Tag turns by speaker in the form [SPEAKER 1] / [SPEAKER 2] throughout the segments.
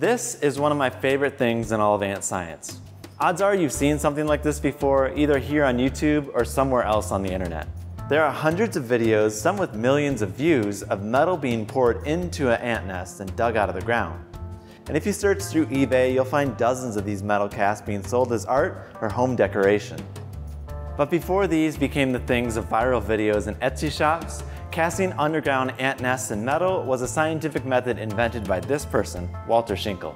[SPEAKER 1] This is one of my favorite things in all of ant science. Odds are you've seen something like this before, either here on YouTube or somewhere else on the internet. There are hundreds of videos, some with millions of views, of metal being poured into an ant nest and dug out of the ground. And if you search through eBay, you'll find dozens of these metal casts being sold as art or home decoration. But before these became the things of viral videos and Etsy shops, casting underground ant nests in metal was a scientific method invented by this person, Walter Tschinkel.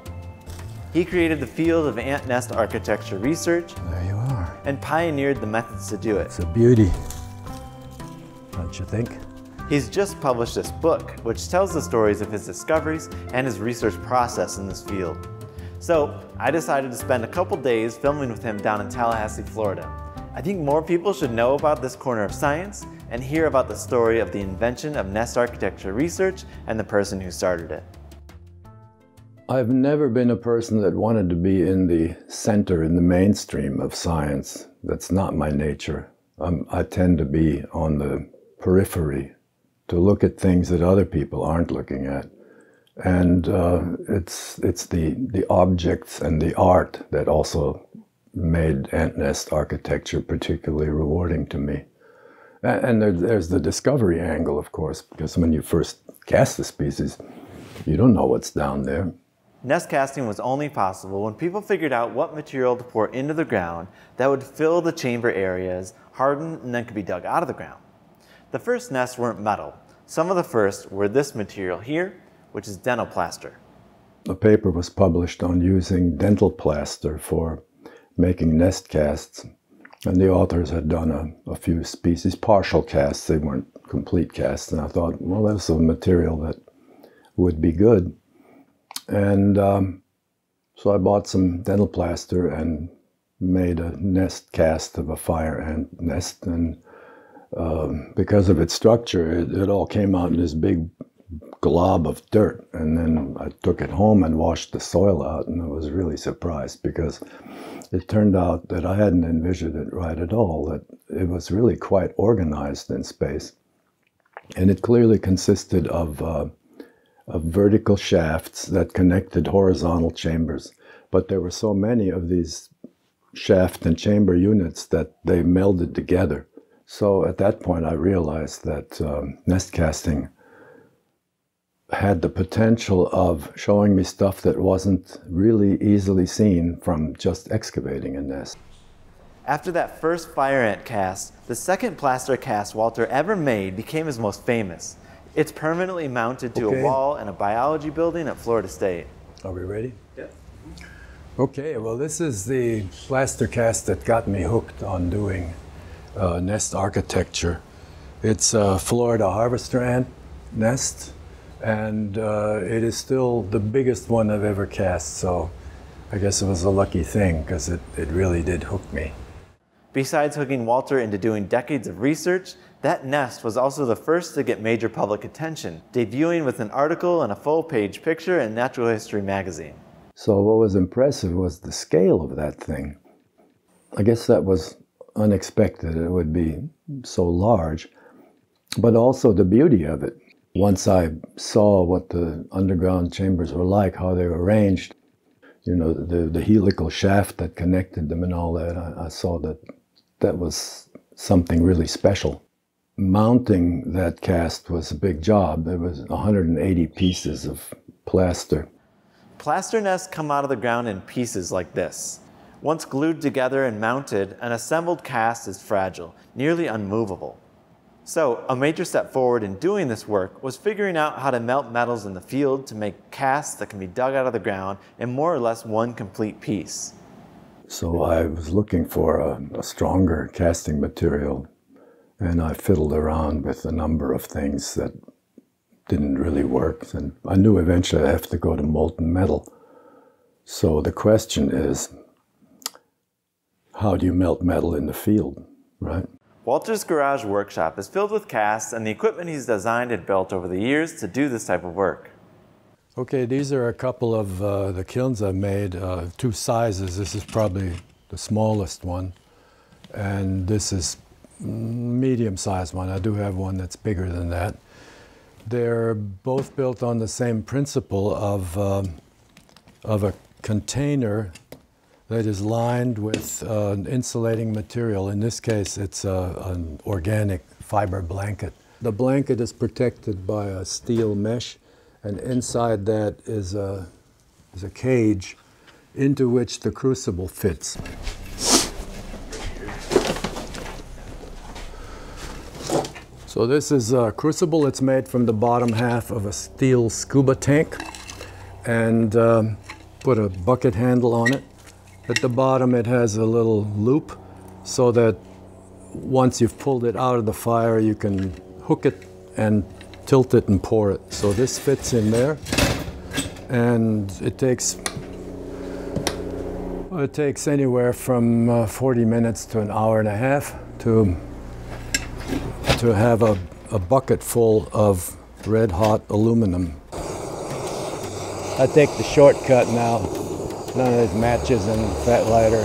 [SPEAKER 1] He created the field of ant nest architecture research
[SPEAKER 2] There you are.
[SPEAKER 1] and pioneered the methods to do it.
[SPEAKER 2] It's a beauty. Don't you think?
[SPEAKER 1] He's just published this book, which tells the stories of his discoveries and his research process in this field. So I decided to spend a couple days filming with him down in Tallahassee, Florida. I think more people should know about this corner of science and hear about the story of the invention of nest architecture research and the person who started it.
[SPEAKER 2] I've never been a person that wanted to be in the center, in the mainstream of science. That's not my nature. Um, I tend to be on the periphery, to look at things that other people aren't looking at. And uh, it's, it's the, the objects and the art that also made ant nest architecture particularly rewarding to me. And there, there's the discovery angle, of course, because when you first cast the species, you don't know what's down there.
[SPEAKER 1] Nest casting was only possible when people figured out what material to pour into the ground that would fill the chamber areas, harden, and then could be dug out of the ground. The first nests weren't metal. Some of the first were this material here, which is dental plaster.
[SPEAKER 2] A paper was published on using dental plaster for making nest casts, and the authors had done a, a few species, partial casts, they weren't complete casts, and I thought, well, that's a material that would be good. And um, so I bought some dental plaster and made a nest cast of a fire ant nest, and um, because of its structure, it, it all came out in this big glob of dirt. And then I took it home and washed the soil out, and I was really surprised because it turned out that I hadn't envisioned it right at all, that it was really quite organized in space. And it clearly consisted of, uh, of vertical shafts that connected horizontal chambers. But there were so many of these shaft and chamber units that they melded together. So at that point, I realized that um, nest casting had the potential of showing me stuff that wasn't really easily seen from just excavating a nest.
[SPEAKER 1] After that first fire ant cast, the second plaster cast Walter ever made became his most famous. It's permanently mounted to
[SPEAKER 2] Okay.
[SPEAKER 1] a wall in a biology building at Florida State.
[SPEAKER 2] Are we ready? Yeah. Okay, well, this is the plaster cast that got me hooked on doing uh, nest architecture. It's a Florida harvester ant nest, and uh, it is still the biggest one I've ever cast, so I guess it was a lucky thing because it, it really did hook me.
[SPEAKER 1] Besides hooking Walter into doing decades of research, that nest was also the first to get major public attention, debuting with an article and a full page picture in Natural History magazine.
[SPEAKER 2] So what was impressive was the scale of that thing. I guess that was unexpected. It would be so large, but also the beauty of it. Once I saw what the underground chambers were like, how they were arranged, you know, the, the helical shaft that connected them and all that, I, I saw that that was something really special. Mounting that cast was a big job. There was 180 pieces of plaster.
[SPEAKER 1] Plaster nests come out of the ground in pieces like this. Once glued together and mounted, an assembled cast is fragile, nearly unmovable. So, a major step forward in doing this work was figuring out how to melt metals in the field to make casts that can be dug out of the ground in more or less one complete piece.
[SPEAKER 2] So I was looking for a, a stronger casting material, and I fiddled around with a number of things that didn't really work. And I knew eventually I'd have to go to molten metal. So the question is, how do you melt metal in the field, right?
[SPEAKER 1] Walter's Garage Workshop is filled with casts and the equipment he's designed and built over the years to do this type of work.
[SPEAKER 2] Okay, these are a couple of uh, the kilns I've made, uh, two sizes. This is probably the smallest one, and this is medium-sized one. I do have one that's bigger than that. They're both built on the same principle of um, of a container that is lined with uh, an insulating material. In this case, it's uh, an organic fiber blanket. The blanket is protected by a steel mesh, and inside that is a, is a cage into which the crucible fits. So this is a crucible. It's made from the bottom half of a steel scuba tank and um, put a bucket handle on it. At the bottom it has a little loop so that once you've pulled it out of the fire you can hook it and tilt it and pour it. So this fits in there and it takes it takes anywhere from uh, 40 minutes to an hour and a half to to have a, a bucket full of red hot aluminum. I take the shortcut now. None of these matches and fat lighter.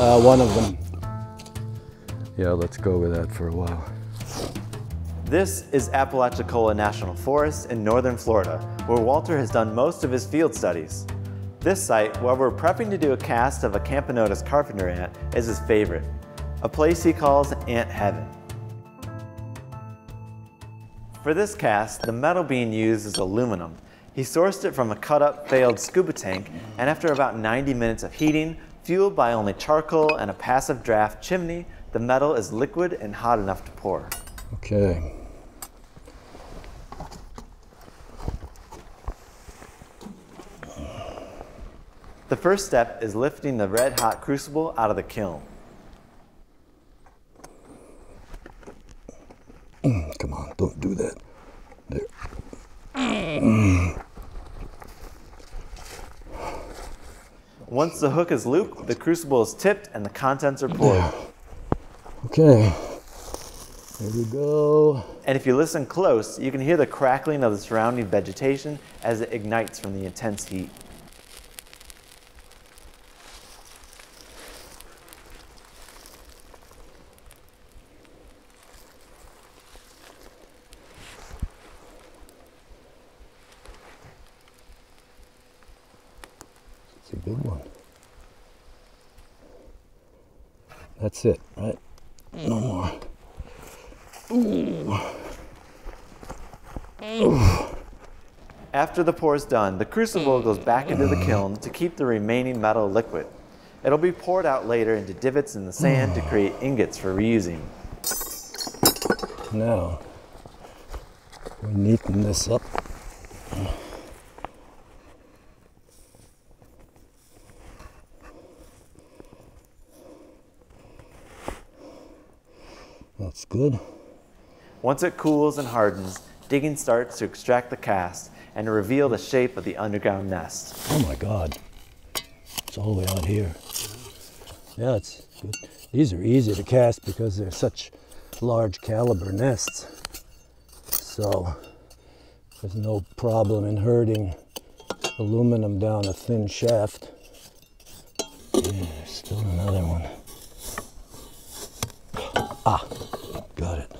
[SPEAKER 2] Uh, one of them. Yeah, let's go with that for a while.
[SPEAKER 1] This is Apalachicola National Forest in northern Florida, where Walter has done most of his field studies. This site, while we're prepping to do a cast of a Camponotus carpenter ant, is his favorite, a place he calls Ant Heaven. For this cast, the metal being used is aluminum. He sourced it from a cut-up failed scuba tank, and after about 90 minutes of heating, fueled by only charcoal and a passive draft chimney, the metal is liquid and hot enough to pour.
[SPEAKER 2] Okay.
[SPEAKER 1] The first step is lifting the red hot crucible out of the kiln.
[SPEAKER 2] Mm, come on, don't do that. There.
[SPEAKER 1] Once the hook is looped, the crucible is tipped and the contents are poured.
[SPEAKER 2] Okay. There we go.
[SPEAKER 1] And if you listen close, you can hear the crackling of the surrounding vegetation as it ignites from the intense heat.
[SPEAKER 2] It's a big one. That's it, right? No more.
[SPEAKER 1] After the pour is done, the crucible goes back into the kiln to keep the remaining metal liquid. It'll be poured out later into divots in the sand to create ingots for reusing.
[SPEAKER 2] Now, we neaten this up. That's good.
[SPEAKER 1] Once it cools and hardens, digging starts to extract the cast and to reveal the shape of the underground nest.
[SPEAKER 2] Oh my God. It's all the way out here. Yeah, it's good. These are easy to cast because they're such large caliber nests. So there's no problem in herding aluminum down a thin shaft. Yeah, there's still another one. Ah, got it.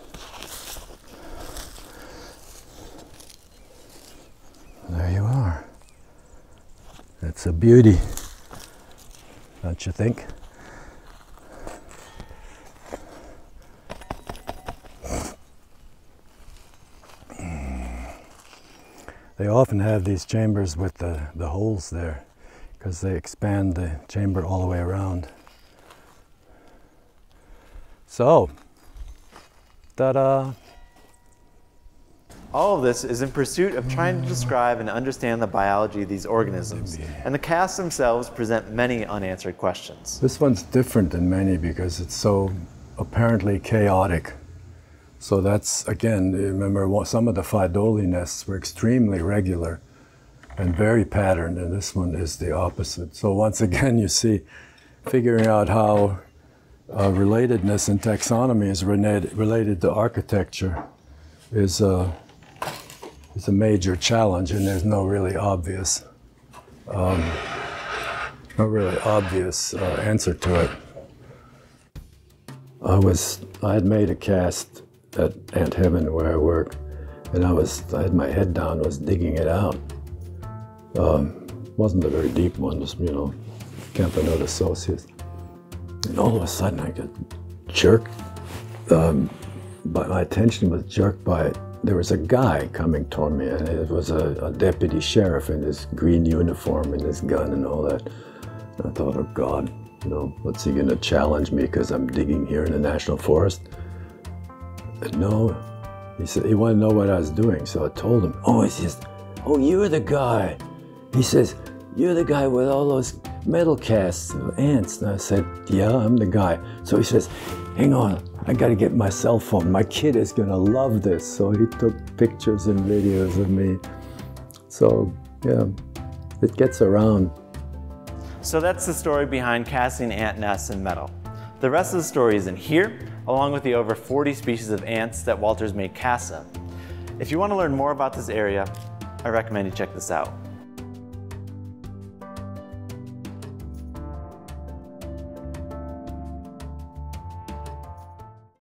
[SPEAKER 2] There you are. That's a beauty, don't you think? They often have these chambers with the, the holes there because they expand the chamber all the way around. So, ta-da!
[SPEAKER 1] All of this is in pursuit of trying to describe and understand the biology of these organisms, and the casts themselves present many unanswered questions.
[SPEAKER 2] This one's different than many because it's so apparently chaotic. So that's, again, remember some of the Pheidole nests were extremely regular and very patterned, and this one is the opposite. So once again, you see figuring out how uh, relatedness in taxonomy is related, related to architecture is a, is a major challenge, and there's no really obvious, um, no really obvious uh, answer to it. I was I had made a cast at Ant Heaven where I work, and I was I had my head down, was digging it out, Um, wasn't a very deep one, just, you know, Camponotus Socius. And all of a sudden I get jerked, um, but my attention was jerked by, there was a guy coming toward me and it was a, a deputy sheriff in his green uniform and his gun and all that. And I thought, oh God, you know, what's he gonna challenge me because I'm digging here in the national forest? And no, he said he wanted to know what I was doing, so I told him. Oh, he says, oh, you're the guy. He says, you're the guy with all those metal casts of ants. And I said, yeah, I'm the guy. So he says, hang on, I got to get my cell phone. My kid is to love this. So he took pictures and videos of me. So, yeah, it gets around.
[SPEAKER 1] So that's the story behind casting ant nests in metal. The rest of the story is in here, along with the over 40 species of ants that Walters made casts of. If you want to learn more about this area, I recommend you check this out.